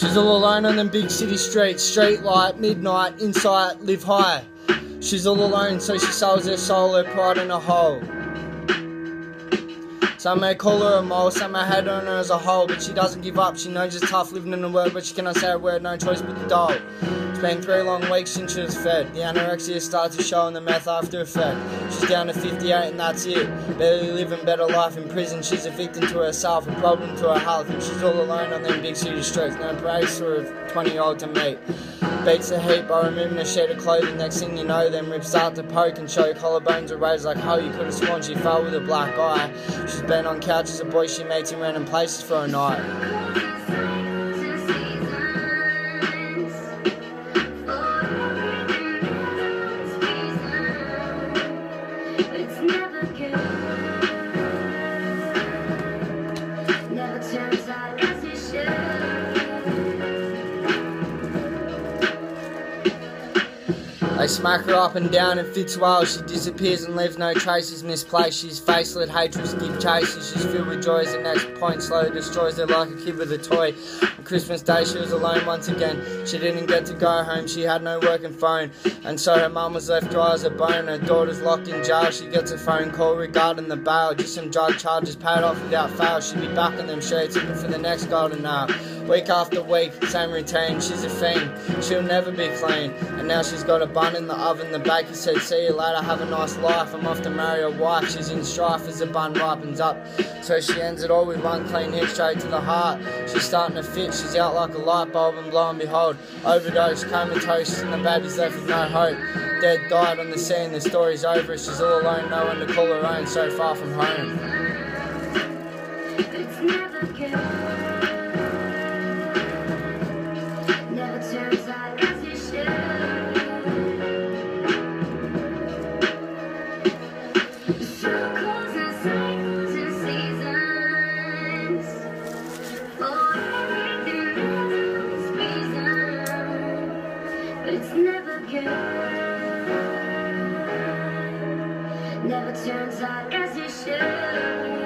She's all alone on them big city streets, street light, midnight, insight, live high. She's all alone, so she sells her soul, her pride in a hole. Some may call her a mole, some may hate on her as a whole, but she doesn't give up. She knows it's tough living in the world, but she cannot say a word, no choice but to doll. It's been three long weeks since she was fed. The anorexia starts to show in the meth after effect. She's down to 58 and that's it. Barely living better life in prison. She's a victim to herself, a problem to her health, and she's all alone on them big city streets. No place for a 20 year old to meet. Beats a heap by removing a sheet of clothing. Next thing you know, them rips start to poke and show collarbones are raised like how you could have sworn she fell with a black eye. She's been on couches of boys she meets in random places for a night. They smack her up and down and fits well. She disappears and leaves no traces misplaced. She's faceless, hatreds give chases. She's filled with joys. The next point slowly destroys her like a kid with a toy. On Christmas Day, she was alone once again. She didn't get to go home. She had no working phone, and so her mum was left dry as a bone. Her daughter's locked in jail. She gets a phone call regarding the bail. Just some drug charges paid off without fail. She'll be back in them streets looking for the next golden nail. Week after week, same routine. She's a fiend. She'll never be clean. And now she's got a bun in the oven. The baker said, "See you later. Have a nice life." I'm off to marry a wife. She's in strife as the bun ripens up. So she ends it all with one clean hit straight to the heart. She's starting to fit. She's out like a light bulb, and lo and behold, overdose, comatose, and the baby's left with no hope. Dead, died on the scene. The story's over. She's all alone. No one to call her own. So far from home. It's never good. Never turns out as it should.